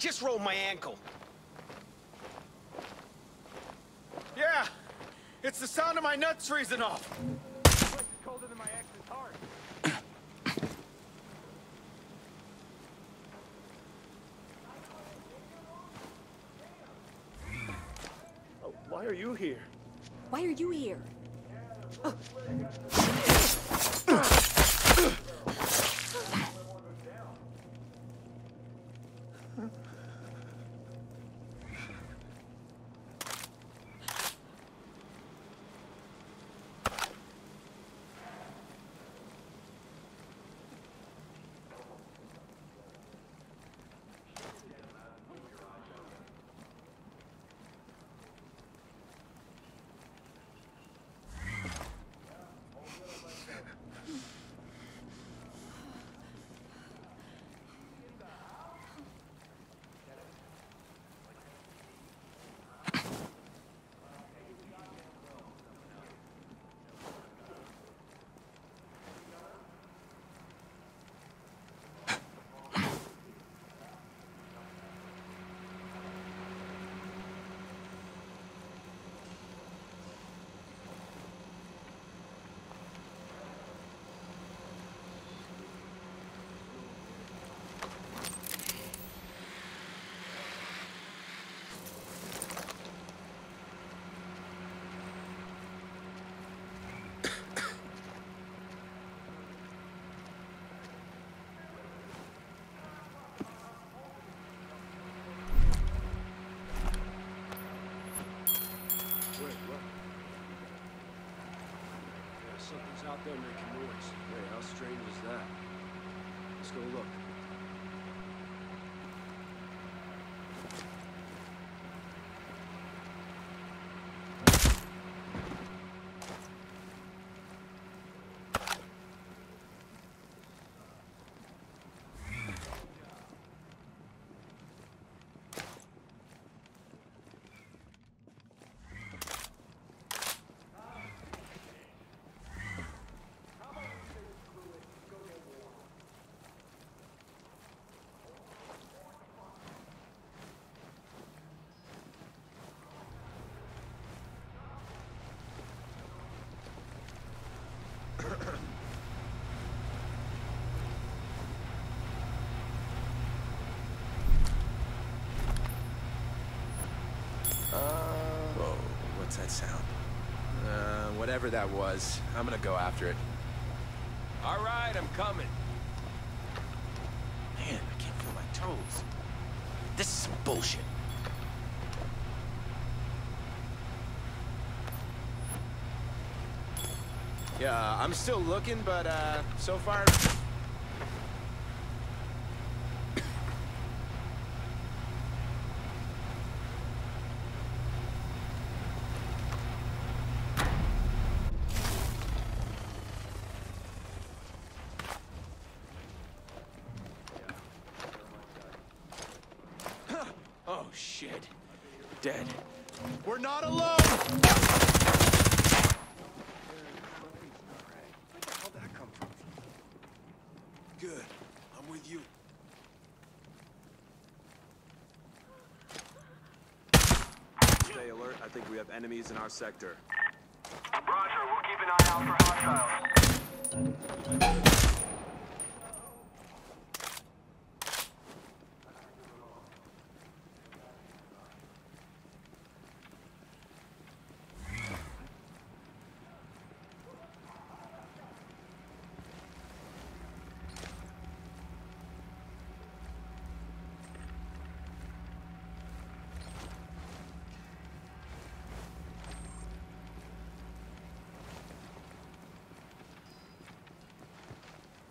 just rolled my ankle. Yeah, it's the sound of my nuts freezing off. It's colder than my ex's heart. Oh, why are you here? Why are you here? Wait, out there making noise. Wait, how strange is that? Let's go look. That sound? Uh, whatever that was, I'm gonna go after it. All right, I'm coming. Man, I can't feel my toes. This is some bullshit. Yeah, I'm still looking, but uh, so far. Oh shit. Dead. We're not alone! Where the hell that come from? Good. I'm with you. Stay alert. I think we have enemies in our sector. Roger, we'll keep an eye out for hostiles.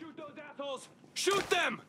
Shoot those assholes! Shoot them!